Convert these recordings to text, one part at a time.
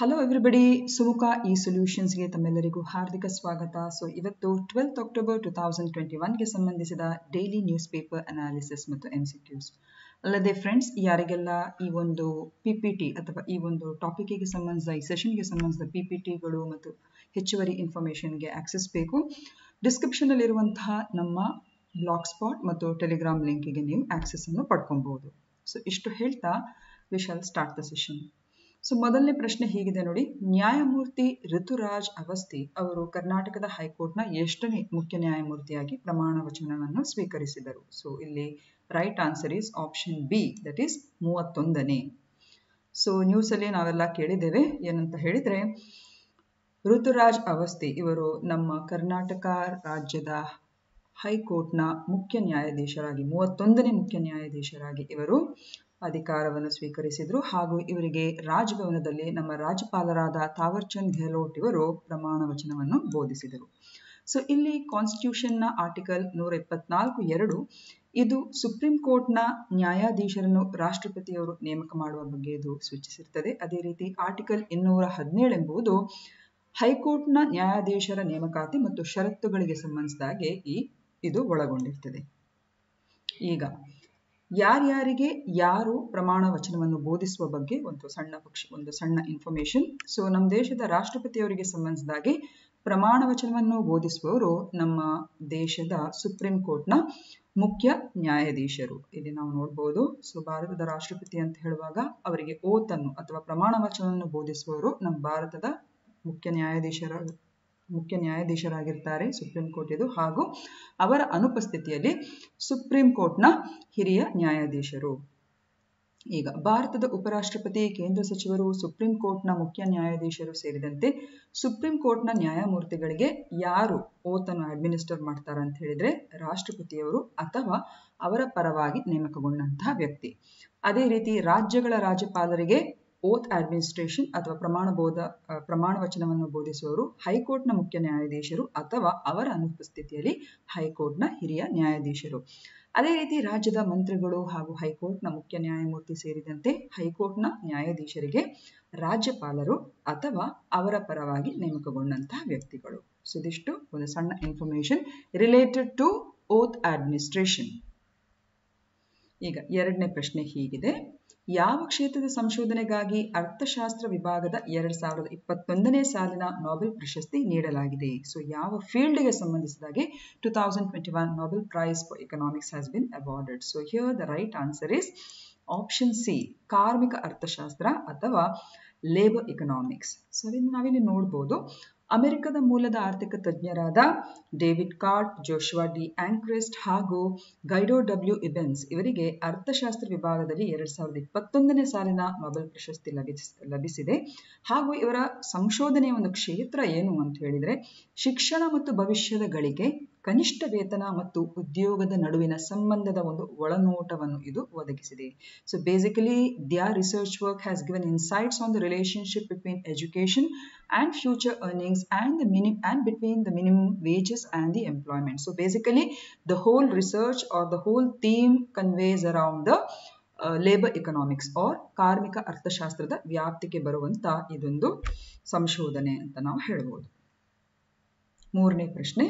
Hello everybody Sumukha ಈ ಸೊಲ್ಯೂಷನ್ಸ್ಗೆ ತಮ್ಮೆಲ್ಲರಿಗೂ ಹಾರ್ದಿಕ ಸ್ವಾಗತ. ಸೊ ಇವತ್ತು twelfth October two thousand twenty ಒನ್ಗೆ ಸಂಬಂಧಿಸಿದ ಡೈಲಿ ನ್ಯೂಸ್ ಪೇಪರ್ ಅನಾಲಿಸಿಸ್ ಮತ್ತು ಎಂ ಸಿ ಕ್ಯೂಸ್ ಅಲ್ಲದೆ ಫ್ರೆಂಡ್ಸ್ ಯಾರಿಗೆಲ್ಲ ಈ ಒಂದು ಪಿ ಪಿ ಟಿ ಅಥವಾ ಈ ಒಂದು ಟಾಪಿಕ್ಗೆ ಸಂಬಂಧಿಸಿದ, ಈ ಸೆಷನ್ಗೆ ಸಂಬಂಧಿಸಿದ ಪಿ ಪಿ ಟಿಗಳು ಮತ್ತು ಹೆಚ್ಚುವರಿ ಇನ್ಫಾರ್ಮೇಷನ್ಗೆ ಆಕ್ಸೆಸ್ ಬೇಕು ಡಿಸ್ಕ್ರಿಪ್ಷನಲ್ಲಿರುವಂತಹ ನಮ್ಮ ಬ್ಲಾಗ್ ಸ್ಪಾಟ್ ಮತ್ತು ಟೆಲಿಗ್ರಾಮ್ ಲಿಂಕಿಗೆ ನೀವು ಆಕ್ಸೆಸ್ ಅನ್ನು ಪಡ್ಕೊಬಹುದು. ಸೊ ಇಷ್ಟು ಹೇಳ್ತಾ we shall start the session so ಮೊದಲನೇ ಪ್ರಶ್ನೆ ಹೀಗಿದೆ ನೋಡಿ. ನ್ಯಾಯಮೂರ್ತಿ ಋತುರಾಜ್ ಅವಸ್ಥಿ ಅವರು ಕರ್ನಾಟಕದ ಹೈಕೋರ್ಟ್ನ ಎಷ್ಟನೇ ಮುಖ್ಯ ನ್ಯಾಯಮೂರ್ತಿಯಾಗಿ ಪ್ರಮಾಣ ವಚನವನ್ನು ಸ್ವೀಕರಿಸಿದರು. ಸೊ ಇಲ್ಲಿ right answer is option B that is ಮೂವತ್ತೊಂದನೇ. ಸೊ ನ್ಯೂಸಲ್ಲಿ ನಾವೆಲ್ಲ ಕೇಳಿದ್ದೇವೆ. ಏನಂತ ಹೇಳಿದರೆ, ಋತುರಾಜ್ ಅವಸ್ಥಿ ಇವರು ನಮ್ಮ ಕರ್ನಾಟಕ ರಾಜ್ಯದ ಹೈಕೋರ್ಟ್ನ ಮುಖ್ಯ ನ್ಯಾಯಾಧೀಶರಾಗಿ, ಮೂವತ್ತೊಂದನೇ ಮುಖ್ಯ ನ್ಯಾಯಾಧೀಶರಾಗಿ ಇವರು ಅಧಿಕಾರವನ್ನು ಸ್ವೀಕರಿಸಿದರು. ಹಾಗೂ ಇವರಿಗೆ ರಾಜಭವನದಲ್ಲಿ ನಮ್ಮ ರಾಜ್ಯಪಾಲರಾದ ತಾವರ್ಚಂದ್ ಗೆಹ್ಲೋಟ್ ಇವರು ಪ್ರಮಾಣ ವಚನವನ್ನು ಬೋಧಿಸಿದರು. ಸೊ, ಇಲ್ಲಿ ಕಾನ್ಸ್ಟಿಟ್ಯೂಷನ್ನ ಆರ್ಟಿಕಲ್ ನೂರ ಇಪ್ಪತ್ನಾಲ್ಕು ಎರಡು, ಇದು ಸುಪ್ರೀಂ ಕೋರ್ಟ್ನ ನ್ಯಾಯಾಧೀಶರನ್ನು ರಾಷ್ಟ್ರಪತಿಯವರು ನೇಮಕ ಮಾಡುವ ಬಗ್ಗೆ ಇದು ಸೂಚಿಸಿರುತ್ತದೆ ಅದೇ ರೀತಿ ಆರ್ಟಿಕಲ್ ಇನ್ನೂರ ಹದಿನೇಳು ಎಂಬುದು ಹೈಕೋರ್ಟ್ನ ನ್ಯಾಯಾಧೀಶರ ನೇಮಕಾತಿ ಮತ್ತು ಷರತ್ತುಗಳಿಗೆ ಸಂಬಂಧಿಸಿದಾಗೆ ಈ, ಇದು ಒಳಗೊಂಡಿರ್ತದೆ. ಈಗ ಯಾರ್ಯಾರಿಗೆ ಯಾರು ಪ್ರಮಾಣ ವಚನವನ್ನು ಬೋಧಿಸುವ ಬಗ್ಗೆ ಒಂದು ಸಣ್ಣ ಪಕ್ಷ, ಒಂದು ಸಣ್ಣ ಇನ್ಫಾರ್ಮೇಶನ್ ಸೊ ನಮ್ಮ ದೇಶದ ರಾಷ್ಟ್ರಪತಿಯವರಿಗೆ ಸಂಬಂಧಿಸಿದಾಗೆ ಪ್ರಮಾಣ ವಚನವನ್ನು ಬೋಧಿಸುವವರು ನಮ್ಮ ದೇಶದ ಸುಪ್ರೀಂ ಕೋರ್ಟ್ನ ಮುಖ್ಯ ನ್ಯಾಯಾಧೀಶರು. ಇಲ್ಲಿ ನಾವು ನೋಡ್ಬೋದು, ಸೊ, ಭಾರತದ ರಾಷ್ಟ್ರಪತಿ ಅಂತ ಹೇಳುವಾಗ ಅವರಿಗೆ ಓತನ್ನು ಅಥವಾ ಪ್ರಮಾಣ ವಚನವನ್ನು ಬೋಧಿಸುವವರು ನಮ್ಮ ಭಾರತದ ಮುಖ್ಯ ನ್ಯಾಯಾಧೀಶರ ಮುಖ್ಯ ನ್ಯಾಯಾಧೀಶರಾಗಿರ್ತಾರೆ ಸುಪ್ರೀಂ ಕೋರ್ಟ್ ಇದು. ಹಾಗೂ ಅವರ ಅನುಪಸ್ಥಿತಿಯಲ್ಲಿ ಸುಪ್ರೀಂ ಕೋರ್ಟ್ನ ಹಿರಿಯ ನ್ಯಾಯಾಧೀಶರು. ಈಗ ಭಾರತದ ಉಪರಾಷ್ಟ್ರಪತಿ, ಕೇಂದ್ರ ಸಚಿವರು, ಸುಪ್ರೀಂ ಕೋರ್ಟ್ನ ಮುಖ್ಯ ನ್ಯಾಯಾಧೀಶರು ಸೇರಿದಂತೆ ಸುಪ್ರೀಂ ಕೋರ್ಟ್ನ ನ್ಯಾಯಮೂರ್ತಿಗಳಿಗೆ ಯಾರು ಓತನ್ನು ಅಡ್ಮಿನಿಸ್ಟರ್ ಮಾಡ್ತಾರೆ ಅಂತ ಹೇಳಿದ್ರೆ ರಾಷ್ಟ್ರಪತಿಯವರು ಅಥವಾ ಅವರ ಪರವಾಗಿ ನೇಮಕಗೊಂಡಂತಹ ವ್ಯಕ್ತಿ. ಅದೇ ರೀತಿ ರಾಜ್ಯಗಳ ರಾಜ್ಯಪಾಲರಿಗೆ ಓತ್ ಅಡ್ಮಿನಿಸ್ಟ್ರೇಷನ್ ಅಥವಾ ಪ್ರಮಾಣ ಬೋಧ ಪ್ರಮಾಣ ವಚನವನ್ನು ಬೋಧಿಸುವವರು ಹೈಕೋರ್ಟ್ನ ಮುಖ್ಯ ನ್ಯಾಯಾಧೀಶರು ಅಥವಾ ಅವರ ಅನುಪಸ್ಥಿತಿಯಲ್ಲಿ ಹೈಕೋರ್ಟ್ನ ಹಿರಿಯ ನ್ಯಾಯಾಧೀಶರು. ಅದೇ ರೀತಿ ರಾಜ್ಯದ ಮಂತ್ರಿಗಳು ಹಾಗೂ ಹೈಕೋರ್ಟ್ನ ಮುಖ್ಯ ನ್ಯಾಯಮೂರ್ತಿ ಸೇರಿದಂತೆ ಹೈಕೋರ್ಟ್ನ ನ್ಯಾಯಾಧೀಶರಿಗೆ ರಾಜ್ಯಪಾಲರು ಅಥವಾ ಅವರ ಪರವಾಗಿ ನೇಮಕಗೊಂಡಂತಹ ವ್ಯಕ್ತಿಗಳು. ಸೊ ಇದಿಷ್ಟು ಒಂದು ಸಣ್ಣ information related to oath administration ಈಗ ಎರಡನೇ ಪ್ರಶ್ನೆ ಹೀಗಿದೆ. ಯಾವ ಕ್ಷೇತ್ರದ ಸಂಶೋಧನೆಗಾಗಿ ಅರ್ಥಶಾಸ್ತ್ರ ವಿಭಾಗದ ಎರಡ್ ಸಾವಿರದ ಇಪ್ಪತ್ತೊಂದನೇ ಸಾಲಿನ ನೊಬೆಲ್ ಪ್ರಶಸ್ತಿ ನೀಡಲಾಗಿದೆ. ಸೊ ಯಾವ ಫೀಲ್ಡ್ಗೆ ಸಂಬಂಧಿಸಿದಾಗೆ two thousand twenty one Nobel prize for economics has been awarded so here the right answer is option C ಕಾರ್ಮಿಕ ಅರ್ಥಶಾಸ್ತ್ರ ಅಥವಾ ಲೇಬರ್ ಎಕನಾಮಿಕ್ಸ್ ಸೊ ಅದನ್ನು ನಾವಿಲ್ಲಿ ನೋಡ್ಬೋದು. ಅಮೆರಿಕದ ಮೂಲದ ಆರ್ಥಿಕ ತಜ್ಞರಾದ David Card Joshua D Angrist ಹಾಗೂ ಗೈಡೋ ಡಬ್ಲ್ಯೂ ಇಬೆನ್ಸ್ ಇವರಿಗೆ ಅರ್ಥಶಾಸ್ತ್ರ ವಿಭಾಗದಲ್ಲಿ ಎರಡ್ ಸಾವಿರದ ಇಪ್ಪತ್ತೊಂದನೇ ಸಾಲಿನ ನೊಬೆಲ್ ಪ್ರಶಸ್ತಿ ಲಭಿಸ್, ಲಭಿಸಿದೆ. ಹಾಗೂ ಇವರ ಸಂಶೋಧನೆಯ ಒಂದು ಕ್ಷೇತ್ರ ಏನು ಅಂತ ಹೇಳಿದ್ರೆ ಶಿಕ್ಷಣ ಮತ್ತು ಭವಿಷ್ಯದ ಗಳಿಕೆ ಕನಿಷ್ಠ ವೇತನ ಮತ್ತು ಉದ್ಯೋಗದ ನಡುವಿನ ಸಂಬಂಧದ ಒಂದು ಒಳನೋಟವನ್ನು ಇದು ಒದಗಿಸಿದೆ. So basically their research work has given insights on the relationship between education and future earnings and the minim and between the minimum wages and the employment so basically the whole research or the whole theme conveys around the labour economics or ಕಾರ್ಮಿಕ ಅರ್ಥಶಾಸ್ತ್ರದ ವ್ಯಾಪ್ತಿಗೆ ಬರುವಂತ ಇದೊಂದು ಸಂಶೋಧನೆ ಅಂತ ನಾವು ಹೇಳ್ಬೋದು. ಮೂರನೇ ಪ್ರಶ್ನೆ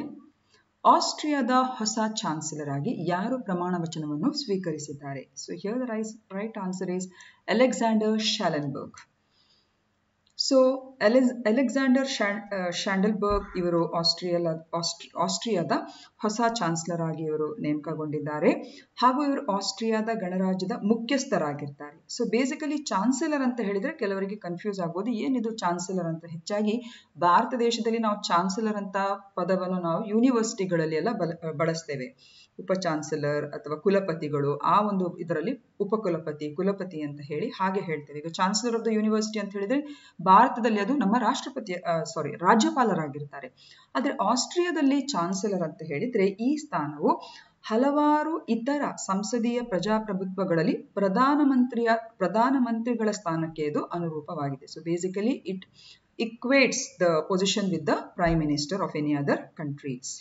ಆಸ್ಟ್ರಿಯಾದ ಹೊಸ ಚಾನ್ಸಲರ್ ಆಗಿ ಯಾರು ಪ್ರಮಾಣ ವಚನವನ್ನು ಸ್ವೀಕರಿಸಿದ್ದಾರೆ? So here the rise right answer is Alexander Schallenberg so Alexander Schallenberg ಇವರು ಆಸ್ಟ್ರಿಯಲ್ ಆಸ್ಟ್ರಿಯಾದ ಹೊಸ ಚಾನ್ಸಲರ್ ಆಗಿ ಇವರು ನೇಮಕಗೊಂಡಿದ್ದಾರೆ. ಹಾಗೂ ಇವರು ಆಸ್ಟ್ರಿಯಾದ ಗಣರಾಜ್ಯದ ಮುಖ್ಯಸ್ಥರಾಗಿರ್ತಾರೆ. ಸೊ ಬೇಸಿಕಲಿ ಚಾನ್ಸಲರ್ ಅಂತ ಹೇಳಿದ್ರೆ ಕೆಲವರಿಗೆ ಕನ್ಫ್ಯೂಸ್ ಆಗ್ಬೋದು. ಏನಿದು ಚಾನ್ಸಲರ್ ಅಂತ? ಹೆಚ್ಚಾಗಿ ಭಾರತ ದೇಶದಲ್ಲಿ ನಾವು ಚಾನ್ಸಲರ್ ಅಂತ ಪದವನ್ನು ನಾವು ಯೂನಿವರ್ಸಿಟಿಗಳಲ್ಲಿ ಎಲ್ಲ ಬಳಸ್ತೇವೆ. ಉಪ ಚಾನ್ಸಲರ್ ಅಥವಾ ಕುಲಪತಿಗಳು ಆ ಒಂದು ಇದರಲ್ಲಿ ಉಪಕುಲಪತಿ, ಕುಲಪತಿ ಅಂತ ಹೇಳಿ ಹಾಗೆ ಹೇಳ್ತೇವೆ. ಈಗ ಚಾನ್ಸಲರ್ ಆಫ್ ದ ಯೂನಿವರ್ಸಿಟಿ ಅಂತ ಹೇಳಿದ್ರೆ ಭಾರತದಲ್ಲಿ ಅದು ನಮ್ಮ ರಾಷ್ಟ್ರಪತಿ ಸಾರಿ ರಾಜ್ಯಪಾಲರಾಗಿರ್ತಾರೆ. ಆದರೆ ಆಸ್ಟ್ರಿಯಾದಲ್ಲಿ ಚಾನ್ಸಲರ್ ಅಂತ ಹೇಳಿದ್ರೆ ಈ ಸ್ಥಾನವು ಹಲವಾರು ಇತರ ಸಂಸದೀಯ ಪ್ರಜಾಪ್ರಭುತ್ವಗಳಲ್ಲಿ ಪ್ರಧಾನಮಂತ್ರಿಯ ಪ್ರಧಾನಮಂತ್ರಿಗಳ ಸ್ಥಾನಕ್ಕೆ ಇದು ಅನುರೂಪವಾಗಿದೆ. So basically it equates the position with the prime minister of any other countries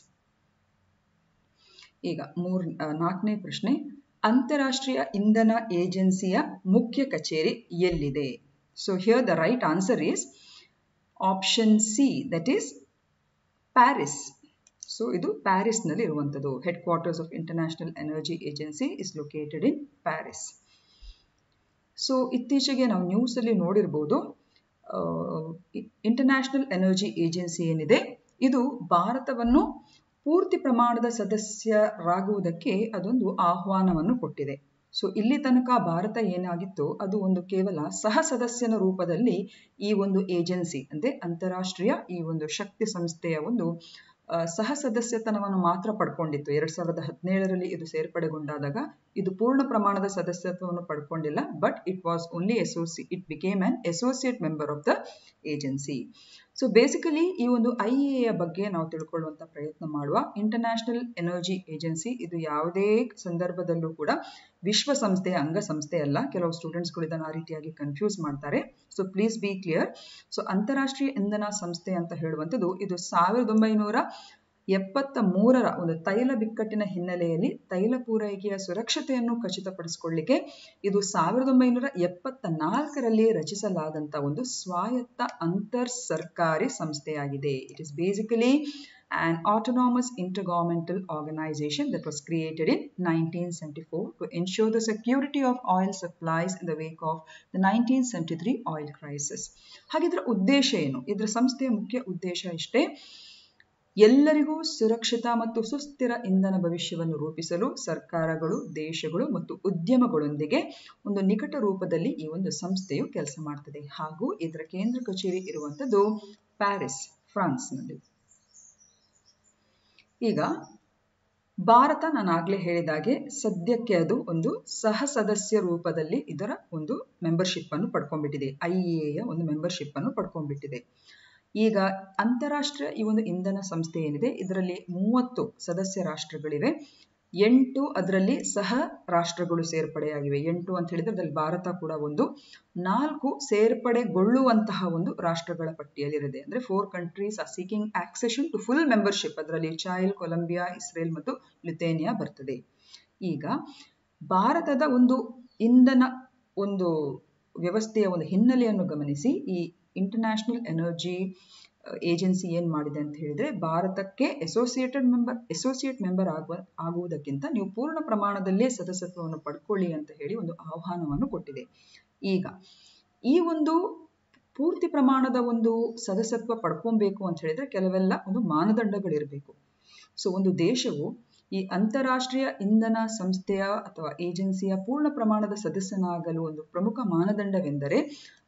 ಈಗ ಮೂರ್ ನಾಲ್ಕನೇ ಪ್ರಶ್ನೆ. ಅಂತಾರಾಷ್ಟ್ರೀಯ ಇಂಧನ ಏಜೆನ್ಸಿಯ ಮುಖ್ಯ ಕಚೇರಿ ಎಲ್ಲಿದೆ? So here the right answer is option C that is Paris so ಇದು ಪ್ಯಾರಿಸ್ನಲ್ಲಿ ಇರುವಂಥದ್ದು. Headquarters of international energy agency is located in Paris so ಇತ್ತೀಚೆಗೆ ನಾವು ನ್ಯೂಸಲ್ಲಿ ನೋಡಿರ್ಬೋದು ಇಂಟರ್ನ್ಯಾಷನಲ್ ಎನರ್ಜಿ ಏಜೆನ್ಸಿ ಏನಿದೆ? ಇದು ಭಾರತವನ್ನು ಪೂರ್ತಿ ಪ್ರಮಾಣದ ಸದಸ್ಯರಾಗುವುದಕ್ಕೆ ಅದೊಂದು ಆಹ್ವಾನವನ್ನು ಕೊಟ್ಟಿದೆ. ಸೊ, ಇಲ್ಲಿ ತನಕ ಭಾರತ ಏನಾಗಿತ್ತು, ಅದು ಒಂದು ಕೇವಲ ಸಹ ಸದಸ್ಯನ ರೂಪದಲ್ಲಿ ಈ ಒಂದು ಏಜೆನ್ಸಿ, ಅಂದ್ರೆ ಅಂತಾರಾಷ್ಟ್ರೀಯ ಈ ಒಂದು ಶಕ್ತಿ ಸಂಸ್ಥೆಯ ಒಂದು ಸಹ ಸದಸ್ಯತನವನ್ನು ಮಾತ್ರ ಪಡ್ಕೊಂಡಿತ್ತು. ಎರಡ್ ಸಾವಿರದ ಹದಿನೇಳರಲ್ಲಿ ಇದು ಸೇರ್ಪಡೆಗೊಂಡಾದಾಗ ಇದು ಪೂರ್ಣ ಪ್ರಮಾಣದ ಸದಸ್ಯತ್ವವನ್ನು ಪಡ್ಕೊಂಡಿಲ್ಲ but it was only associ it became an associate member of the agency so basically ಈ ಒಂದು ಐ ಎ ಬಗ್ಗೆ ನಾವು ತಿಳ್ಕೊಳ್ಳುವಂಥ ಪ್ರಯತ್ನ ಮಾಡುವ ಇಂಟರ್ನ್ಯಾಷನಲ್ ಎನರ್ಜಿ ಏಜೆನ್ಸಿ ಇದು ಯಾವುದೇ ಸಂದರ್ಭದಲ್ಲೂ ಕೂಡ ವಿಶ್ವಸಂಸ್ಥೆಯ ಅಂಗಸಂಸ್ಥೆ ಅಲ್ಲ. ಕೆಲವು ಸ್ಟೂಡೆಂಟ್ಸ್ಗಳು ಇದನ್ನು ಆ ರೀತಿಯಾಗಿ ಕನ್ಫ್ಯೂಸ್ ಮಾಡ್ತಾರೆ. So please be clear so ಅಂತಾರಾಷ್ಟ್ರೀಯ ಇಂಧನ ಸಂಸ್ಥೆ ಅಂತ ಹೇಳುವಂಥದ್ದು, ಇದು ಸಾವಿರದ ಒಂಬೈನೂರ ಎಪ್ಪತ್ತ ಮೂರರ ಒಂದು ತೈಲ ಬಿಕ್ಕಟ್ಟಿನ ಹಿನ್ನೆಲೆಯಲ್ಲಿ ತೈಲ ಪೂರೈಕೆಯ ಸುರಕ್ಷತೆಯನ್ನು ಖಚಿತಪಡಿಸಿಕೊಳ್ಳಿಕ್ಕೆ ಇದು ಸಾವಿರದ ಒಂಬೈನೂರ ಎಪ್ಪತ್ತ ನಾಲ್ಕರಲ್ಲಿ ರಚಿಸಲಾದಂಥ ಒಂದು ಸ್ವಾಯತ್ತ ಅಂತರ್ ಸರ್ಕಾರಿ ಸಂಸ್ಥೆಯಾಗಿದೆ. It is basically an autonomous intergovernmental organization that was created in 1974 to ensure the security of oil supplies in the wake of the 1973 oil crisis ಹಾಗಿದ್ರ ಉದ್ದೇಶ ಏನು? ಇದರ ಸಂಸ್ಥೆಯ ಮುಖ್ಯ ಉದ್ದೇಶ ಇಷ್ಟೇ ಎಲ್ಲರಿಗೂ ಸುರಕ್ಷಿತ ಮತ್ತು ಸುಸ್ಥಿರ ಇಂಧನ ಭವಿಷ್ಯವನ್ನು ರೂಪಿಸಲು ಸರ್ಕಾರಗಳು, ದೇಶಗಳು ಮತ್ತು ಉದ್ಯಮಗಳೊಂದಿಗೆ ಒಂದು ನಿಕಟ ರೂಪದಲ್ಲಿ ಈ ಒಂದು ಸಂಸ್ಥೆಯು ಕೆಲಸ ಮಾಡ್ತದೆ. ಹಾಗೂ ಇದರ ಕೇಂದ್ರ ಕಚೇರಿ ಇರುವಂಥದ್ದು ಪ್ಯಾರಿಸ್, ಫ್ರಾನ್ಸ್ನಲ್ಲಿ. ಈಗ ಭಾರತ ನಾನು ಆಗ್ಲೇ ಹೇಳಿದಾಗೆ ಸದ್ಯಕ್ಕೆ ಅದು ಒಂದು ಸಹ ಸದಸ್ಯ ರೂಪದಲ್ಲಿ ಇದರ ಒಂದು ಮೆಂಬರ್ಶಿಪ್ ಅನ್ನು ಪಡ್ಕೊಂಡ್ಬಿಟ್ಟಿದೆ. ಐ ಎ ಒಂದು ಮೆಂಬರ್ಶಿಪ್ ಅನ್ನು ಪಡ್ಕೊಂಡ್ಬಿಟ್ಟಿದೆ. ಈಗ ಅಂತಾರಾಷ್ಟ್ರೀಯ ಈ ಒಂದು ಇಂಧನ ಸಂಸ್ಥೆ ಏನಿದೆ, ಇದರಲ್ಲಿ ಮೂವತ್ತು ಸದಸ್ಯ ರಾಷ್ಟ್ರಗಳಿವೆ. ಎಂಟು ಅದರಲ್ಲಿ ಸಹ ರಾಷ್ಟ್ರಗಳು ಸೇರ್ಪಡೆಯಾಗಿವೆ. ಎಂಟು ಅಂತ ಹೇಳಿದ್ರೆ ಅದರಲ್ಲಿ ಭಾರತ ಕೂಡ ಒಂದು. ನಾಲ್ಕು ಸೇರ್ಪಡೆಗೊಳ್ಳುವಂತಹ ಒಂದು ರಾಷ್ಟ್ರಗಳ ಪಟ್ಟಿಯಲ್ಲಿರಿದೆ, ಅಂದ್ರೆ four countries are seeking accession to full membership ಅದರಲ್ಲಿ ಚೈಲ್ ಕೊಲಂಬಿಯಾ, ಇಸ್ರೇಲ್ ಮತ್ತು ಲಿಥೇನಿಯಾ ಬರ್ತದೆ. ಈಗ ಭಾರತದ ಒಂದು ಇಂಧನ ಒಂದು ವ್ಯವಸ್ಥೆಯ ಒಂದು ಹಿನ್ನೆಲೆಯನ್ನು ಗಮನಿಸಿ. ಈ ಇಂಟರ್ನ್ಯಾಷನಲ್ ಎನರ್ಜಿ ಏಜೆನ್ಸಿ ಏನ್ ಮಾಡಿದೆ ಅಂತ ಹೇಳಿದ್ರೆ, ಭಾರತಕ್ಕೆ ಅಸೋಸಿಯೇಟೆಡ್ ಮೆಂಬರ್ ಅಸೋಸಿಯೇಟ್ ಮೆಂಬರ್ ಆಗುವ, ಆಗುವುದಕ್ಕಿಂತ ನೀವು ಪೂರ್ಣ ಪ್ರಮಾಣದಲ್ಲೇ ಸದಸ್ಯತ್ವವನ್ನು ಪಡ್ಕೊಳ್ಳಿ ಅಂತ ಹೇಳಿ ಒಂದು ಆಹ್ವಾನವನ್ನು ಕೊಟ್ಟಿದೆ. ಈಗ, ಈ ಒಂದು ಪೂರ್ತಿ ಪ್ರಮಾಣದ ಒಂದು ಸದಸ್ಯತ್ವ ಪಡ್ಕೊಬೇಕು ಅಂತ ಹೇಳಿದ್ರೆ ಕೆಲವೆಲ್ಲ ಒಂದು ಮಾನದಂಡಗಳಿರಬೇಕು. ಸೊ ಒಂದು ದೇಶವು ಈ ಅಂತಾರಾಷ್ಟ್ರೀಯ ಇಂಧನ ಸಂಸ್ಥೆಯ ಅಥವಾ ಏಜೆನ್ಸಿಯ ಪೂರ್ಣ ಪ್ರಮಾಣದ ಸದಸ್ಯನಾಗಲು ಒಂದು ಪ್ರಮುಖ ಮಾನದಂಡವೆಂದರೆ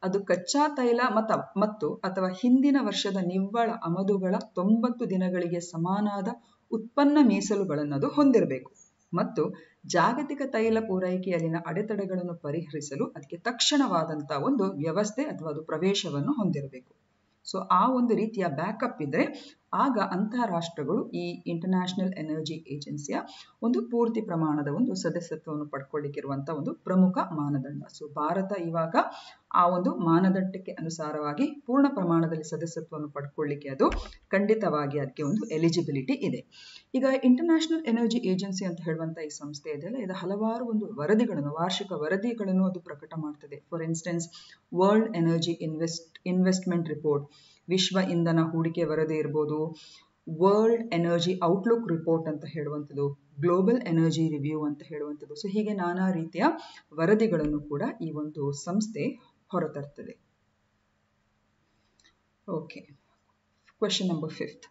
ಅದು ಕಚ್ಚಾ ತೈಲ ಮತ, ಮತ್ತು ಅಥವಾ ಹಿಂದಿನ ವರ್ಷದ ನಿವ್ವಳ ಆಮದುಗಳ ತೊಂಬತ್ತು ದಿನಗಳಿಗೆ ಸಮಾನಾದ ಉತ್ಪನ್ನ ಮೀಸಲುಗಳನ್ನು ಅದು ಹೊಂದಿರಬೇಕು. ಮತ್ತು ಜಾಗತಿಕ ತೈಲ ಪೂರೈಕೆಯಲ್ಲಿನ ಅಡೆತಡೆಗಳನ್ನು ಪರಿಹರಿಸಲು ಅದಕ್ಕೆ ತಕ್ಷಣವಾದಂತಹ ಒಂದು ವ್ಯವಸ್ಥೆ ಅಥವಾ ಅದು ಪ್ರವೇಶವನ್ನು ಹೊಂದಿರಬೇಕು. ಸೊ ಆ ಒಂದು ರೀತಿಯ ಬ್ಯಾಕಪ್ ಇದ್ರೆ ಆಗ ಅಂತಹ ರಾಷ್ಟ್ರಗಳು ಈ ಇಂಟರ್ನ್ಯಾಷನಲ್ ಎನರ್ಜಿ ಏಜೆನ್ಸಿಯ ಒಂದು ಪೂರ್ತಿ ಪ್ರಮಾಣದ ಒಂದು ಸದಸ್ಯತ್ವವನ್ನು ಪಡ್ಕೊಳ್ಳಿಕ್ಕಿರುವಂತಹ ಒಂದು ಪ್ರಮುಖ ಮಾನದಂಡ. ಸೊ ಭಾರತ ಇವಾಗ ಆ ಒಂದು ಮಾನದಂಡಕ್ಕೆ ಅನುಸಾರವಾಗಿ ಪೂರ್ಣ ಪ್ರಮಾಣದಲ್ಲಿ ಸದಸ್ಯತ್ವವನ್ನು ಪಡ್ಕೊಳ್ಳಿಕ್ಕೆ ಅದು ಖಂಡಿತವಾಗಿ ಅದಕ್ಕೆ ಒಂದು ಎಲಿಜಿಬಿಲಿಟಿ ಇದೆ. ಈಗ ಇಂಟರ್ನ್ಯಾಷನಲ್ ಎನರ್ಜಿ ಏಜೆನ್ಸಿ ಅಂತ ಹೇಳುವಂತ ಈ ಸಂಸ್ಥೆ ಇದೆಯಲ್ಲ ಇದು ಹಲವಾರು ಒಂದು ವರದಿಗಳನ್ನು, ವಾರ್ಷಿಕ ವರದಿಗಳನ್ನು ಅದು ಪ್ರಕಟ ಮಾಡ್ತದೆ. For instance world energy invest investment report ವಿಶ್ವ ಇಂಧನ ಹೂಡಿಕೆ ವರದಿ ಇರ್ಬೋದು ವರ್ಲ್ಡ್ ಎನರ್ಜಿ ಔಟ್ಲುಕ್ ರಿಪೋರ್ಟ್ ಅಂತ ಹೇಳುವಂಥದ್ದು ಗ್ಲೋಬಲ್ ಎನರ್ಜಿ ರಿವ್ಯೂ ಅಂತ ಹೇಳುವಂಥದ್ದು. ಸೊ ಹೀಗೆ ನಾನಾ ರೀತಿಯ ವರದಿಗಳನ್ನು ಕೂಡ ಈ ಒಂದು ಸಂಸ್ಥೆ ಹೊರತರ್ತದೆ. Okay question number fifth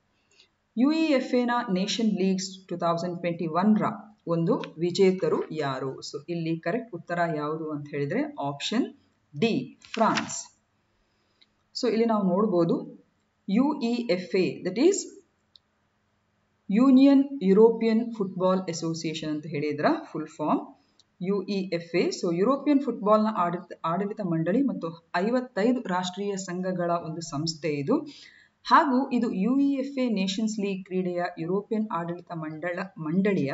U E F ಎನ nation leagues two thousand twenty ಒನ್ರ ಒಂದು ವಿಜೇತರು ಯಾರು? ಸೊ ಇಲ್ಲಿ ಕರೆಕ್ಟ್ ಉತ್ತರ ಯಾವುದು ಅಂತ ಹೇಳಿದ್ರೆ ಆಪ್ಷನ್ ಡಿ ಫ್ರಾನ್ಸ್ ಸೊ ಇಲ್ಲಿ ನಾವು ನೋಡ್ಬೋದು U E F A that is union European football association ಅಂತ ಹೇಳಿದ್ರ full form U E F A so European ಫುಟ್ಬಾಲ್ನ ಆಡಳಿತ ಆಡಳಿತ ಮಂಡಳಿ ಮತ್ತು ಐವತ್ತೈದು ರಾಷ್ಟ್ರೀಯ ಸಂಘಗಳ ಒಂದು ಸಂಸ್ಥೆ ಇದು. ಹಾಗೂ ಇದು U E F A nations league ಕ್ರೀಡೆಯ ಯುರೋಪಿಯನ್ ಆಡಳಿತ ಮಂಡಳ, ಮಂಡಳಿಯ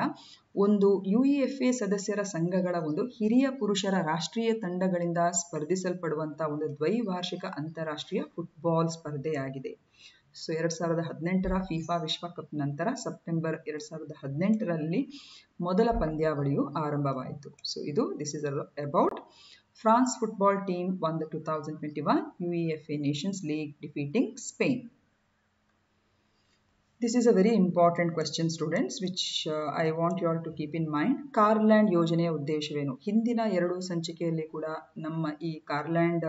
ಒಂದು ಯು ಇ ಎಫ್ ಎ ಸದಸ್ಯರ ಸಂಘಗಳ ಒಂದು ಹಿರಿಯ ಪುರುಷರ ರಾಷ್ಟ್ರೀಯ ತಂಡಗಳಿಂದ ಸ್ಪರ್ಧಿಸಲ್ಪಡುವಂತಹ ಒಂದು ದ್ವೈವಾರ್ಷಿಕ ಅಂತಾರಾಷ್ಟ್ರೀಯ ಫುಟ್ಬಾಲ್ ಸ್ಪರ್ಧೆಯಾಗಿದೆ ಸೊ ಎರಡ್ ಸಾವಿರದ ಹದಿನೆಂಟರ ಫಿಫಾ ವಿಶ್ವಕಪ್ ನಂತರ ಸೆಪ್ಟೆಂಬರ್ ಎರಡ್ ಸಾವಿರದ ಹದಿನೆಂಟರಲ್ಲಿ ಮೊದಲ ಪಂದ್ಯಾವಳಿಯು ಆರಂಭವಾಯಿತು ಸೊ ಇದು this is about France football team ಒಂದ್ two thousand twenty 2021 UEFA nations league defeating Spain. This is a very important question students which uh, I want you all to keep in mind. Kharland ಯೋಜನೆಯ ಉದ್ದೇಶವೇನು ಹಿಂದಿನ ಎರಡು ಸಂಚಿಕೆಯಲ್ಲಿ ಕೂಡ ನಮ್ಮ ಈ ಕಾರ್ಲ್ಯಾಂಡ್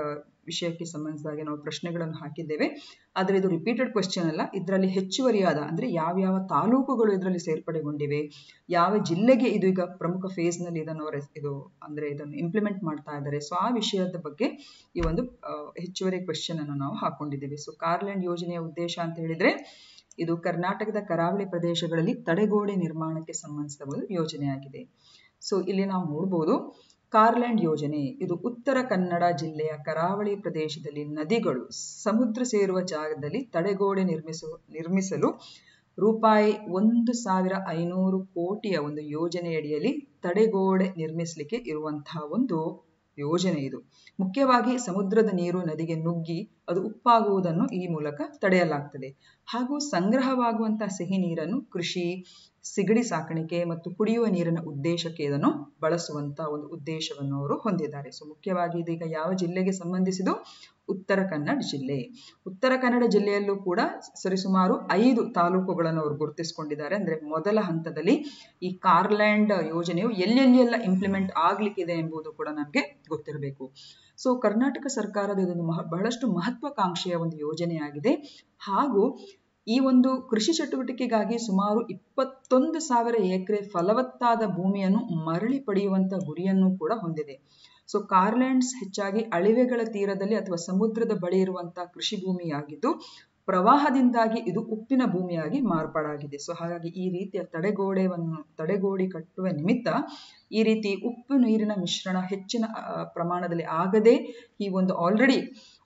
ವಿಷಯಕ್ಕೆ ಸಂಬಂಧಿಸಿದಾಗೆ ನಾವು ಪ್ರಶ್ನೆಗಳನ್ನು ಹಾಕಿದ್ದೇವೆ. ಆದರೆ ಇದು ರಿಪೀಟೆಡ್ ಕ್ವೆಶ್ಚನ್ ಅಲ್ಲ. ಇದರಲ್ಲಿ ಹೆಚ್ಚುವರಿಯಾದ ಅಂದರೆ ಯಾವ್ಯಾವ ತಾಲೂಕುಗಳು ಇದರಲ್ಲಿ ಸೇರ್ಪಡೆಗೊಂಡಿವೆ? ಯಾವ ಜಿಲ್ಲೆಗೆ ಇದು ಈಗ ಪ್ರಮುಖ ಫೇಸ್ನಲ್ಲಿ ಇದನ್ನು ಇದು ಅಂದರೆ ಇದನ್ನು ಇಂಪ್ಲಿಮೆಂಟ್ ಮಾಡ್ತಾ ಇದ್ದಾರೆ? ಸೊ ಆ ವಿಷಯದ ಬಗ್ಗೆ ಈ ಒಂದು ಹೆಚ್ಚುವರಿ ಕ್ವೆಶ್ಚನ್ ಅನ್ನು ನಾವು ಹಾಕೊಂಡಿದ್ದೇವೆ. ಸೊ ಕಾರ್ಲ್ಯಾಂಡ್ ಯೋಜನೆಯ ಉದ್ದೇಶ ಅಂತ ಹೇಳಿದ್ರೆ ಇದು ಕರ್ನಾಟಕದ ಕರಾವಳಿ ಪ್ರದೇಶಗಳಲ್ಲಿ ತಡೆಗೋಡೆ ನಿರ್ಮಾಣಕ್ಕೆ ಸಂಬಂಧಿಸಿದ ಒಂದು ಯೋಜನೆಯಾಗಿದೆ. ಸೊ ಇಲ್ಲಿ ನಾವು ನೋಡ್ಬೋದು, ಕಾರ್ಲ್ಯಾಂಡ್ ಯೋಜನೆ, ಇದು ಉತ್ತರ ಕನ್ನಡ ಜಿಲ್ಲೆಯ ಕರಾವಳಿ ಪ್ರದೇಶದಲ್ಲಿ ನದಿಗಳು ಸಮುದ್ರ ಸೇರುವ ಜಾಗದಲ್ಲಿ ತಡೆಗೋಡೆ ನಿರ್ಮಿಸುವ ನಿರ್ಮಿಸಲು ರೂಪಾಯಿ ಒಂದು ಸಾವಿರ ಐನೂರು ಕೋಟಿಯ ಒಂದು ಯೋಜನೆಯಡಿಯಲ್ಲಿ ತಡೆಗೋಡೆ ನಿರ್ಮಿಸಲಿಕ್ಕೆ ಇರುವಂತಹ ಒಂದು ಯೋಜನೆ ಇದು. ಮುಖ್ಯವಾಗಿ ಸಮುದ್ರದ ನೀರು ನದಿಗೆ ನುಗ್ಗಿ ಅದು ಉಪ್ಪಾಗುವುದನ್ನು ಈ ಮೂಲಕ ತಡೆಯಲಾಗ್ತದೆ. ಹಾಗೂ ಸಂಗ್ರಹವಾಗುವಂತಹ ಸಿಹಿ ನೀರನ್ನು ಕೃಷಿ, ಸಿಗಡಿ ಸಾಕಾಣಿಕೆ ಮತ್ತು ಕುಡಿಯುವ ನೀರಿನ ಉದ್ದೇಶಕ್ಕೆ ಇದನ್ನು ಬಳಸುವಂತ ಒಂದು ಉದ್ದೇಶವನ್ನು ಅವರು ಹೊಂದಿದ್ದಾರೆ. ಸೊ ಮುಖ್ಯವಾಗಿ ಇದೀಗ ಯಾವ ಜಿಲ್ಲೆಗೆ ಸಂಬಂಧಿಸಿದು ಉತ್ತರ ಕನ್ನಡ ಜಿಲ್ಲೆ. ಉತ್ತರ ಕನ್ನಡ ಜಿಲ್ಲೆಯಲ್ಲೂ ಕೂಡ ಸರಿಸುಮಾರು ಐದು ತಾಲೂಕುಗಳನ್ನು ಅವರು ಗುರುತಿಸಿಕೊಂಡಿದ್ದಾರೆ. ಅಂದ್ರೆ ಮೊದಲ ಹಂತದಲ್ಲಿ ಈ ಕಾರ್ಲ್ಯಾಂಡ್ ಯೋಜನೆಯು ಎಲ್ಲೆಲ್ಲೆಲ್ಲ ಇಂಪ್ಲಿಮೆಂಟ್ ಆಗ್ಲಿಕ್ಕಿದೆ ಎಂಬುದು ಕೂಡ ನಮಗೆ ಗೊತ್ತಿರಬೇಕು. ಸೊ ಕರ್ನಾಟಕ ಸರ್ಕಾರದ ಇದೊಂದು ಬಹಳಷ್ಟು ಮಹತ್ವಾಕಾಂಕ್ಷೆಯ ಒಂದು ಯೋಜನೆಯಾಗಿದೆ. ಹಾಗೂ ಈ ಒಂದು ಕೃಷಿ ಚಟುವಟಿಕೆಗಾಗಿ ಸುಮಾರು ಇಪ್ಪತ್ತೊಂದು ಸಾವಿರ ಎಕರೆ ಫಲವತ್ತಾದ ಭೂಮಿಯನ್ನು ಮರಳಿ ಪಡೆಯುವಂತ ಗುರಿಯನ್ನು ಕೂಡ ಹೊಂದಿದೆ. ಸೊ ಕಾರ್ಲ್ಯಾಂಡ್ಸ್ ಹೆಚ್ಚಾಗಿ ಅಳಿವೆಗಳ ತೀರದಲ್ಲಿ ಅಥವಾ ಸಮುದ್ರದ ಬಳಿ ಇರುವಂತಹ ಕೃಷಿ ಭೂಮಿಯಾಗಿದ್ದು, ಪ್ರವಾಹದಿಂದಾಗಿ ಇದು ಉಪ್ಪಿನ ಭೂಮಿಯಾಗಿ ಮಾರ್ಪಾಡಾಗಿದೆ. ಸೊ ಹಾಗಾಗಿ ಈ ರೀತಿಯ ತಡೆಗೋಡೆವನ್ನು, ತಡೆಗೋಡೆ ಕಟ್ಟುವ ನಿಮಿತ್ತ ಈ ರೀತಿ ಉಪ್ಪು ನೀರಿನ ಮಿಶ್ರಣ ಹೆಚ್ಚಿನ ಪ್ರಮಾಣದಲ್ಲಿ ಆಗದೆ ಈ ಒಂದು ಆಲ್ರೆಡಿ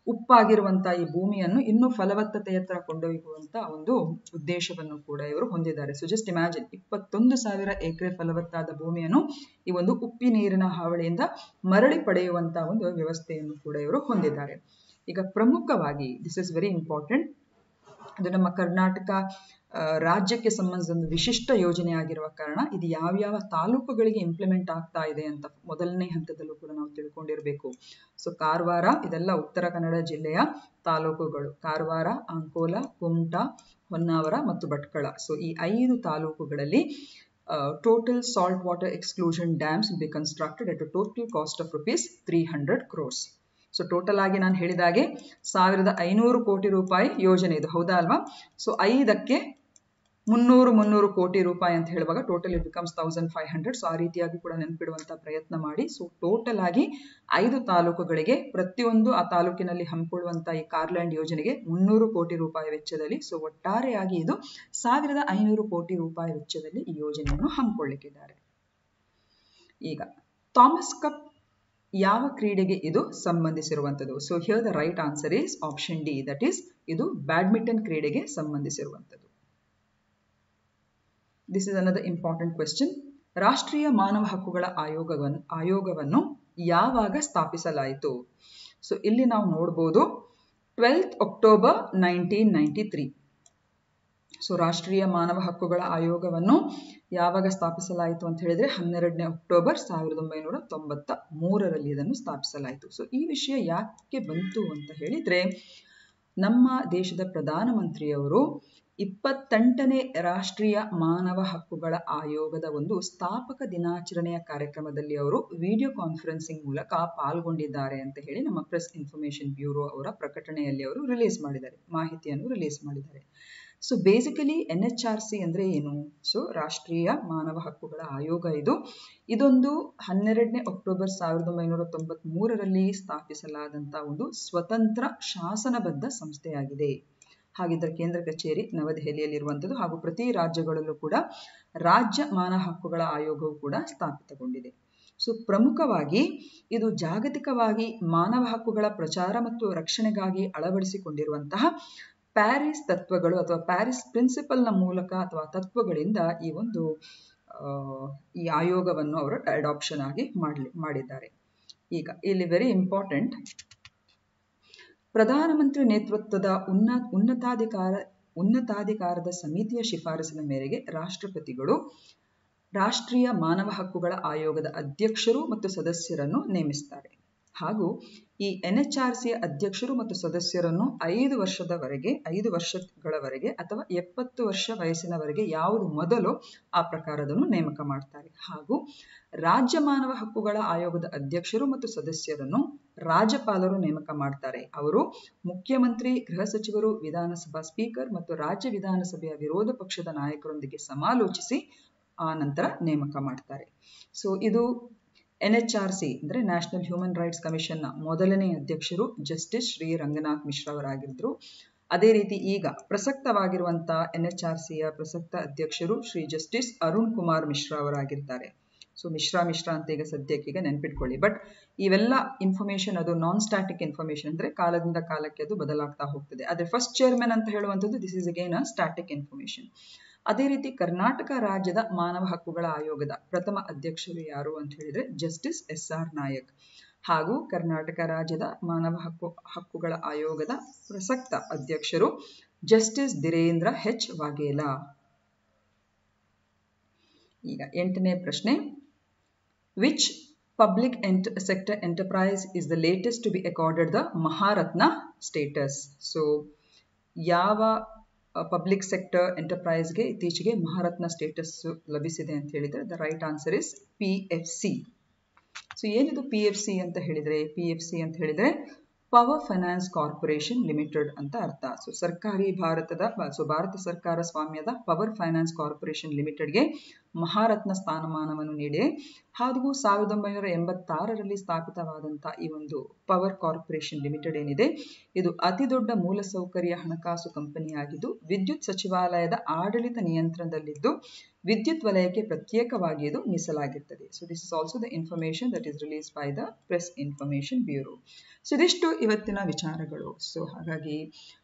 ಉಪ್ಪಾಗಿರುವಂತಹ ಈ ಭೂಮಿಯನ್ನು ಇನ್ನೂ ಫಲವತ್ತತೆಯತ್ತ ಕೊಂಡೊಯ್ಯುವಂತ ಒಂದು ಉದ್ದೇಶವನ್ನು ಕೂಡ ಇವರು ಹೊಂದಿದ್ದಾರೆ. ಸೊ ಜಸ್ಟ್ ಇಮ್ಯಾಜಿನ್ ಇಪ್ಪತ್ತೊಂದು ಸಾವಿರ ಎಕರೆ ಫಲವತ್ತಾದ ಭೂಮಿಯನ್ನು ಈ ಒಂದು ಉಪ್ಪಿ ನೀರಿನ ಹಾವಳಿಯಿಂದ ಮರಳಿ ಪಡೆಯುವಂತಹ ಒಂದು ವ್ಯವಸ್ಥೆಯನ್ನು ಕೂಡ ಇವರು ಹೊಂದಿದ್ದಾರೆ. ಈಗ ಪ್ರಮುಖವಾಗಿ ದಿಸ್ ಇಸ್ ವೆರಿ ಇಂಪಾರ್ಟೆಂಟ್ ಅದು ನಮ್ಮ ಕರ್ನಾಟಕ ರಾಜ್ಯಕ್ಕೆ ಸಂಬಂಧಿಸಿದ ಒಂದು ವಿಶಿಷ್ಟ ಯೋಜನೆ ಆಗಿರುವ ಕಾರಣ ಇದು ಯಾವ್ಯಾವ ತಾಲೂಕುಗಳಿಗೆ ಇಂಪ್ಲಿಮೆಂಟ್ ಆಗ್ತಾ ಇದೆ ಅಂತ ಮೊದಲನೇ ಹಂತದಲ್ಲೂ ಕೂಡ ನಾವು ತಿಳ್ಕೊಂಡಿರಬೇಕು. ಸೊ ಕಾರವಾರ ಇದೆಲ್ಲ ಉತ್ತರ ಕನ್ನಡ ಜಿಲ್ಲೆಯ ತಾಲೂಕುಗಳು. ಕಾರವಾರ ಅಂಕೋಲ ಕುಮಟಾ ಹೊನ್ನಾವರ ಮತ್ತು ಭಟ್ಕಳ. ಸೊ ಈ ಐದು ತಾಲೂಕುಗಳಲ್ಲಿ total salt water exclusion dams be constructed at total cost of rupees three hundred crores so total ಆಗಿ ನಾನು ಹೇಳಿದಾಗೆ ಸಾವಿರದ ಐನೂರು ಕೋಟಿ ರೂಪಾಯಿ ಯೋಜನೆ ಇದು. ಹೌದಾ ಅಲ್ವಾ? ಸೊ ಐದಕ್ಕೆ ಮುನ್ನೂರು ಮುನ್ನೂರು ಕೋಟಿ ರೂಪಾಯಿ ಅಂತ ಹೇಳುವಾಗ total it becomes thousand five hundred so ಆ ರೀತಿಯಾಗಿ ಕೂಡ ನೆನಪಿಡುವಂತ ಪ್ರಯತ್ನ ಮಾಡಿ. ಸೊ ಟೋಟಲ್ ಆಗಿ ಐದು ತಾಲೂಕುಗಳಿಗೆ ಪ್ರತಿಯೊಂದು ಆ ತಾಲೂಕಿನಲ್ಲಿ ಹಮ್ಮಿಕೊಳ್ಳುವಂಥ ಈ ಕಾರ್ಲ್ಯಾಂಡ್ ಯೋಜನೆಗೆ ಮುನ್ನೂರು ಕೋಟಿ ರೂಪಾಯಿ ವೆಚ್ಚದಲ್ಲಿ ಸೊ ಒಟ್ಟಾರೆಯಾಗಿ ಇದು ಸಾವಿರದ ಐನೂರು ಕೋಟಿ ರೂಪಾಯಿ ವೆಚ್ಚದಲ್ಲಿ ಈ ಯೋಜನೆಯನ್ನು ಹಮ್ಮಿಕೊಳ್ಳಿಕ್ಕಿದ್ದಾರೆ. ಈಗ ಥಾಮಸ್ ಕಪ್ ಯಾವ ಕ್ರೀಡೆಗೆ ಇದು ಸಂಬಂಧಿಸಿರುವಂಥದ್ದು so here the right answer is option D that is ಇದು ಬ್ಯಾಡ್ಮಿಂಟನ್ ಕ್ರೀಡೆಗೆ ಸಂಬಂಧಿಸಿರುವಂಥದ್ದು ದಿಸ್ ಇಸ್ ಅನದರ್ ಇಂಪಾರ್ಟೆಂಟ್ ಕ್ವೆಶ್ಚನ್ ರಾಷ್ಟ್ರೀಯ ಮಾನವ ಹಕ್ಕುಗಳ ಆಯೋಗವನ್ನು ಆಯೋಗವನ್ನು ಯಾವಾಗ ಸ್ಥಾಪಿಸಲಾಯಿತು? ಸೊ ಇಲ್ಲಿ ನಾವು ನೋಡ್ಬೋದು twelfth October nineteen ninety three so ರಾಷ್ಟ್ರೀಯ ಮಾನವ ಹಕ್ಕುಗಳ ಆಯೋಗವನ್ನು ಯಾವಾಗ ಸ್ಥಾಪಿಸಲಾಯಿತು ಅಂತ ಹೇಳಿದ್ರೆ, ಹನ್ನೆರಡನೇ ಅಕ್ಟೋಬರ್ ಸಾವಿರದ ಒಂಬೈನೂರ ತೊಂಬತ್ತ ಮೂರರಲ್ಲಿ ಇದನ್ನು ಸ್ಥಾಪಿಸಲಾಯಿತು. ಸೊ ಈ ವಿಷಯ ಯಾಕೆ ಬಂತು ಅಂತ ಹೇಳಿದ್ರೆ ನಮ್ಮ ದೇಶದ ಪ್ರಧಾನಮಂತ್ರಿಯವರು ಇಪ್ಪತ್ತೆಂಟನೇ ರಾಷ್ಟ್ರೀಯ ಮಾನವ ಹಕ್ಕುಗಳ ಆಯೋಗದ ಒಂದು ಸ್ಥಾಪಕ ದಿನಾಚರಣೆಯ ಕಾರ್ಯಕ್ರಮದಲ್ಲಿ ಅವರು ವಿಡಿಯೋ ಕಾನ್ಫರೆನ್ಸಿಂಗ್ ಮೂಲಕ ಪಾಲ್ಗೊಂಡಿದ್ದಾರೆ ಅಂತ ಹೇಳಿ ನಮ್ಮ ಪ್ರೆಸ್ ಇನ್ಫಾರ್ಮೇಶನ್ ಬ್ಯೂರೋ ಅವರ ಪ್ರಕಟಣೆಯಲ್ಲಿ ಅವರು ರಿಲೀಸ್ ಮಾಡಿದ್ದಾರೆ, ಮಾಹಿತಿಯನ್ನು ರಿಲೀಸ್ ಮಾಡಿದ್ದಾರೆ. So basically N H R C ಅಂದ್ರೆ ಏನು? ಸೊ ರಾಷ್ಟ್ರೀಯ ಮಾನವ ಹಕ್ಕುಗಳ ಆಯೋಗ ಇದು. ಇದೊಂದು ಹನ್ನೆರಡನೇ ಅಕ್ಟೋಬರ್ ಸಾವಿರದ ಒಂಬೈನೂರ ತೊಂಬತ್ಮೂರರಲ್ಲಿ ಸ್ಥಾಪಿಸಲಾದಂತಹ ಒಂದು ಸ್ವತಂತ್ರ ಶಾಸನಬದ್ಧ ಸಂಸ್ಥೆಯಾಗಿದೆ. ಹಾಗಿದ್ದರ ಕೇಂದ್ರ ಕಚೇರಿ ನವದೆಹಲಿಯಲ್ಲಿರುವಂಥದ್ದು ಹಾಗೂ ಪ್ರತಿ ರಾಜ್ಯಗಳಲ್ಲೂ ಕೂಡ ರಾಜ್ಯ ಮಾನವ ಹಕ್ಕುಗಳ ಆಯೋಗವು ಕೂಡ ಸ್ಥಾಪಿತಗೊಂಡಿದೆ. ಸೊ ಪ್ರಮುಖವಾಗಿ ಇದು ಜಾಗತಿಕವಾಗಿ ಮಾನವ ಹಕ್ಕುಗಳ ಪ್ರಚಾರ ಮತ್ತು ರಕ್ಷಣೆಗಾಗಿ ಅಳವಡಿಸಿಕೊಂಡಿರುವಂತಹ ಪ್ಯಾರಿಸ್ ತತ್ವಗಳು ಅಥವಾ ಪ್ಯಾರಿಸ್ ಪ್ರಿನ್ಸಿಪಲ್ನ ಮೂಲಕ ಅಥವಾ ತತ್ವಗಳಿಂದ ಈ ಒಂದು ಈ ಆಯೋಗವನ್ನು ಅವರು ಅಡಾಪ್ಷನ್ ಆಗಿ ಮಾಡಲಿ, ಮಾಡಿದ್ದಾರೆ. ಈಗ ಇಲ್ಲಿ ವೆರಿ ಇಂಪಾರ್ಟೆಂಟ್ ಪ್ರಧಾನಮಂತ್ರಿ ನೇತೃತ್ವದ ಉನ್ನ, ಉನ್ನತಾಧಿಕಾರ, ಉನ್ನತಾಧಿಕಾರದ ಸಮಿತಿಯ ಶಿಫಾರಸಿನ ಮೇರೆಗೆ ರಾಷ್ಟ್ರಪತಿಗಳು ರಾಷ್ಟ್ರೀಯ ಮಾನವ ಹಕ್ಕುಗಳ ಆಯೋಗದ ಅಧ್ಯಕ್ಷರು ಮತ್ತು ಸದಸ್ಯರನ್ನು ನೇಮಿಸ್ತಾರೆ. ಹಾಗೂ ಈ ಎನ್ ಎಚ್ ಆರ್ ಸಿಯ ಅಧ್ಯಕ್ಷರು ಮತ್ತು ಸದಸ್ಯರನ್ನು ಐದು ವರ್ಷದವರೆಗೆ, ಐದು ವರ್ಷಗಳವರೆಗೆ ಅಥವಾ ಎಪ್ಪತ್ತು ವರ್ಷ ವಯಸ್ಸಿನವರೆಗೆ ಯಾವುದು ಮೊದಲು ಆ ಪ್ರಕಾರದನ್ನು ನೇಮಕ ಮಾಡ್ತಾರೆ. ಹಾಗೂ ರಾಜ್ಯ ಮಾನವ ಹಕ್ಕುಗಳ ಆಯೋಗದ ಅಧ್ಯಕ್ಷರು ಮತ್ತು ಸದಸ್ಯರನ್ನು ರಾಜ್ಯಪಾಲರು ನೇಮಕ ಮಾಡ್ತಾರೆ. ಅವರು ಮುಖ್ಯಮಂತ್ರಿ, ಗೃಹ ಸಚಿವರು, ವಿಧಾನಸಭಾ ಸ್ಪೀಕರ್ ಮತ್ತು ರಾಜ್ಯ ವಿಧಾನಸಭೆಯ ವಿರೋಧ ಪಕ್ಷದ ನಾಯಕರೊಂದಿಗೆ ಸಮಾಲೋಚಿಸಿ ಆ ನಂತರ ನೇಮಕ ಮಾಡ್ತಾರೆ. ಸೊ, ಇದು ಎನ್ ಎಚ್ ಆರ್ ಸಿ ಅಂದರೆ ನ್ಯಾಷನಲ್ ಹ್ಯೂಮನ್ ರೈಟ್ಸ್ ಕಮಿಷನ್ನ ಮೊದಲನೇ ಅಧ್ಯಕ್ಷರು ಜಸ್ಟಿಸ್ ಶ್ರೀ ರಂಗನಾಥ್ ಮಿಶ್ರಾ ಅವರಾಗಿದ್ದರು ಅದೇ ರೀತಿ ಈಗ ಪ್ರಸಕ್ತವಾಗಿರುವಂಥ ಎನ್ ಎಚ್ ಆರ್ ಸಿಯ ಪ್ರಸಕ್ತ ಅಧ್ಯಕ್ಷರು ಶ್ರೀ ಜಸ್ಟಿಸ್ ಅರುಣ್ ಕುಮಾರ್ ಮಿಶ್ರಾ ಅವರಾಗಿರ್ತಾರೆ. ಸೊ, ಮಿಶ್ರಾ ಮಿಶ್ರಾ ಅಂತ ಈಗ ಸದ್ಯಕ್ಕೆ ಈಗ ನೆನ್ಪಿಟ್ಕೊಳ್ಳಿ. ಬಟ್ ಇವೆಲ್ಲ ಇನ್ಫಾರ್ಮೇಷನ್ ಅದು ನಾನ್ ಸ್ಟ್ಯಾಟಿಕ್ ಇನ್ಫಾರ್ಮೇಷನ್ ಅಂದರೆ ಕಾಲದಿಂದ ಕಾಲಕ್ಕೆ ಅದು ಬದಲಾಗ್ತಾ ಹೋಗ್ತದೆ. ಆದರೆ ಫಸ್ಟ್ ಚೇರ್ಮನ್ ಅಂತ ಹೇಳುವಂಥದ್ದು this is again a static information ಅದೇ ರೀತಿ ಕರ್ನಾಟಕ ರಾಜ್ಯದ ಮಾನವ ಹಕ್ಕುಗಳ ಆಯೋಗದ ಪ್ರಥಮ ಅಧ್ಯಕ್ಷರು ಯಾರು ಅಂತ ಹೇಳಿದ್ರೆ ಜಸ್ಟಿಸ್ ಎಸ್ ಆರ್ ನಾಯಕ್. ಹಾಗೂ ಕರ್ನಾಟಕ ರಾಜ್ಯದ ಮಾನವ ಹಕ್ಕು, ಹಕ್ಕುಗಳ ಆಯೋಗದ ಪ್ರಸಕ್ತ ಅಧ್ಯಕ್ಷರು ಜಸ್ಟಿಸ್ ದಿರೇಂದ್ರ ಹೆಚ್ ವಾಗೇಲಾ ಈಗ ಎಂಟನೇ ಪ್ರಶ್ನೆ. Which public ent sector enterprise is the latest to be accorded the Maharatna status so ಯಾವ ಪಬ್ಲಿಕ್ ಸೆಕ್ಟರ್ ಎಂಟರ್ಪ್ರೈಸ್ಗೆ ಇತ್ತೀಚೆಗೆ ಮಹಾರತ್ನ ಸ್ಟೇಟಸ್ ಲಭಿಸಿದೆ ಅಂತ ಹೇಳಿದರೆ the right answer is P F C so ಏನಿದು ಪಿ ಎಫ್ ಸಿ ಅಂತ ಹೇಳಿದರೆ? ಪಿ ಎಫ್ ಸಿ ಅಂತ ಹೇಳಿದರೆ ಪವರ್ ಫೈನಾನ್ಸ್ ಕಾರ್ಪೊರೇಷನ್ ಲಿಮಿಟೆಡ್ ಅಂತ ಅರ್ಥ. ಸೊ ಸರ್ಕಾರಿ ಭಾರತದ ಸೊ ಭಾರತ ಸರ್ಕಾರ ಸ್ವಾಮ್ಯದ ಪವರ್ ಫೈನಾನ್ಸ್ ಕಾರ್ಪೊರೇಷನ್ ಲಿಮಿಟೆಡ್ಗೆ ಮಹಾರತ್ನ ಸ್ಥಾನಮಾನವನ್ನು ನೀಡಿದೆ ಹಾಗೂ ಸಾವಿರದ ಒಂಬೈನೂರ ಎಂಬತ್ತಾರರಲ್ಲಿ ಸ್ಥಾಪಿತವಾದಂಥ ಈ ಒಂದು ಪವರ್ ಕಾರ್ಪೊರೇಷನ್ ಲಿಮಿಟೆಡ್ ಏನಿದೆ, ಇದು ಅತಿ ದೊಡ್ಡ ಮೂಲಸೌಕರ್ಯ ಹಣಕಾಸು ಕಂಪನಿಯಾಗಿದ್ದು, ವಿದ್ಯುತ್ ಸಚಿವಾಲಯದ ಆಡಳಿತ ನಿಯಂತ್ರಣದಲ್ಲಿದ್ದು, ವಿದ್ಯುತ್ ವಲಯಕ್ಕೆ ಪ್ರತ್ಯೇಕವಾಗಿ ಇದು ಮೀಸಲಾಗಿರ್ತದೆ. So this is also the information that is release by the press information bureau so ಇದಿಷ್ಟು ಇವತ್ತಿನ ವಿಚಾರಗಳು. ಸೊ ಹಾಗಾಗಿ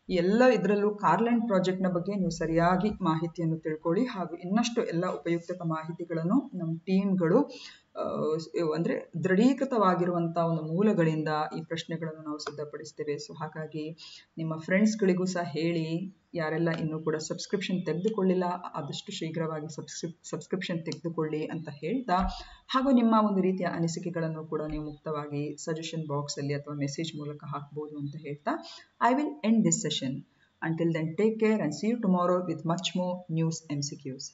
ಎಲ್ಲ ಇದರಲ್ಲೂ ಕಾರ್ಲೆಂಡ್ ಪ್ರಾಜೆಕ್ಟ್ನ ಬಗ್ಗೆ ನೀವು ಸರಿಯಾಗಿ ಮಾಹಿತಿಯನ್ನು ತಿಳ್ಕೊಳ್ಳಿ ಹಾಗೂ ಇನ್ನಷ್ಟು ಎಲ್ಲ ಉಪಯುಕ್ತ ಮಾಹಿತಿಗಳನ್ನು ನಮ್ಮ ಟೀಮ್ಗಳು ಅಂದರೆ ದೃಢೀಕೃತವಾಗಿರುವಂಥ ಒಂದು ಮೂಲಗಳಿಂದ ಈ ಪ್ರಶ್ನೆಗಳನ್ನು ನಾವು ಸಿದ್ಧಪಡಿಸ್ತೇವೆ. ಸೊ ಹಾಗಾಗಿ ನಿಮ್ಮ ಫ್ರೆಂಡ್ಸ್ಗಳಿಗೂ ಸಹ ಹೇಳಿ ಯಾರೆಲ್ಲ ಇನ್ನೂ ಕೂಡ ಸಬ್ಸ್ಕ್ರಿಪ್ಷನ್ ತೆಗೆದುಕೊಳ್ಳಿಲ್ಲ, ಆದಷ್ಟು ಶೀಘ್ರವಾಗಿ ಸಬ್ಸ್ಕ್ರಿಪ್ ಸಬ್ಸ್ಕ್ರಿಪ್ಷನ್ ತೆಗೆದುಕೊಳ್ಳಿ ಅಂತ ಹೇಳ್ತಾ, ಹಾಗೂ ನಿಮ್ಮ ಒಂದು ರೀತಿಯ ಅನಿಸಿಕೆಗಳನ್ನು ಕೂಡ ನೀವು ಮುಕ್ತವಾಗಿ ಸಜೆಷನ್ ಬಾಕ್ಸಲ್ಲಿ ಅಥವಾ ಮೆಸೇಜ್ ಮೂಲಕ ಹಾಕ್ಬೋದು ಅಂತ ಹೇಳ್ತಾ I will end this session until then take care and see you see you tomorrow with much more see.